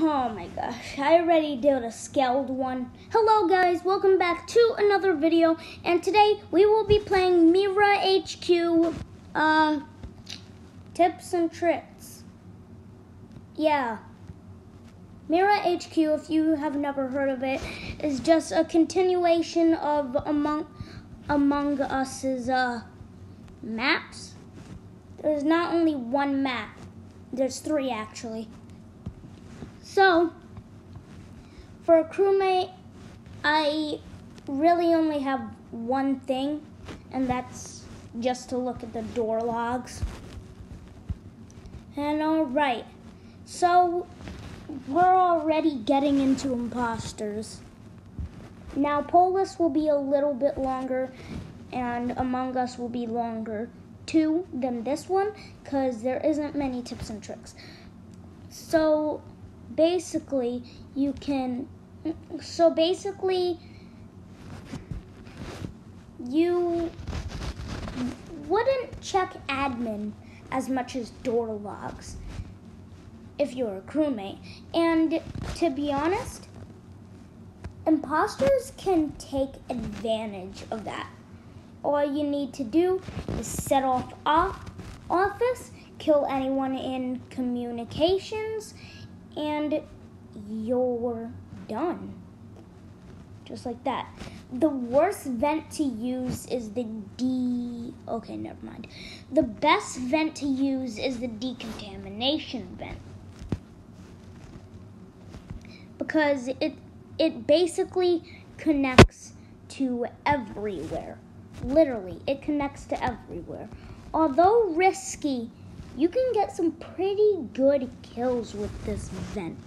Oh my gosh, I already did a Skeld one. Hello guys, welcome back to another video. And today we will be playing Mira HQ uh, tips and tricks. Yeah. Mira HQ, if you have never heard of it, is just a continuation of Among Among Us's uh, maps. There's not only one map. There's three actually. So, for a crewmate, I really only have one thing, and that's just to look at the door logs. And alright, so we're already getting into imposters. Now, Polus will be a little bit longer, and Among Us will be longer too than this one, because there isn't many tips and tricks. So, basically you can so basically you wouldn't check admin as much as door logs if you're a crewmate. And to be honest, imposters can take advantage of that. All you need to do is set off off office, kill anyone in communications, and you're done. Just like that. The worst vent to use is the D. Okay, never mind. The best vent to use is the decontamination vent. Because it it basically connects to everywhere. Literally, it connects to everywhere. Although risky, you can get some pretty good kills with this vent.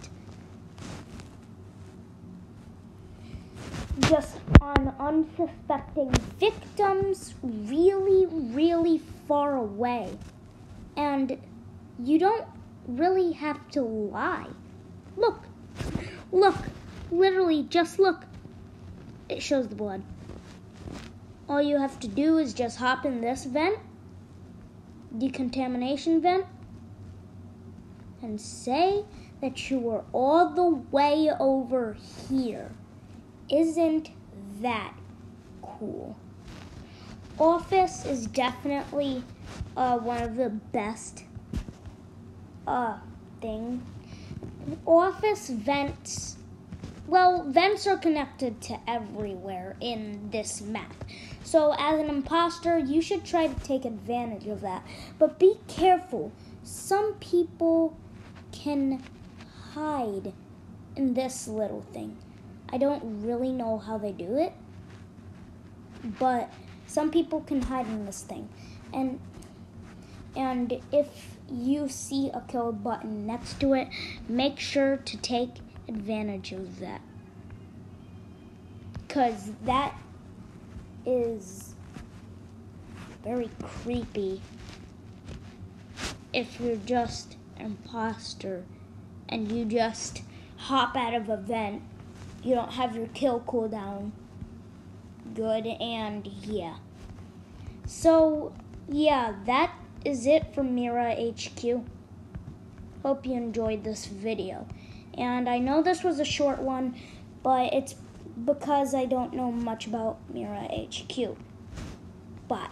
Just on unsuspecting victims really, really far away. And you don't really have to lie. Look, look, literally just look. It shows the blood. All you have to do is just hop in this vent decontamination vent and say that you were all the way over here. Isn't that cool? Office is definitely uh, one of the best uh, thing. Office vents well, vents are connected to everywhere in this map. So, as an imposter, you should try to take advantage of that. But be careful. Some people can hide in this little thing. I don't really know how they do it, but some people can hide in this thing. And and if you see a kill button next to it, make sure to take advantage of that. Because that is very creepy if you're just an imposter and you just hop out of a vent. You don't have your kill cooldown good, and yeah. So, yeah, that is it for Mira HQ. Hope you enjoyed this video. And I know this was a short one, but it's because I don't know much about Mira HQ. Bye.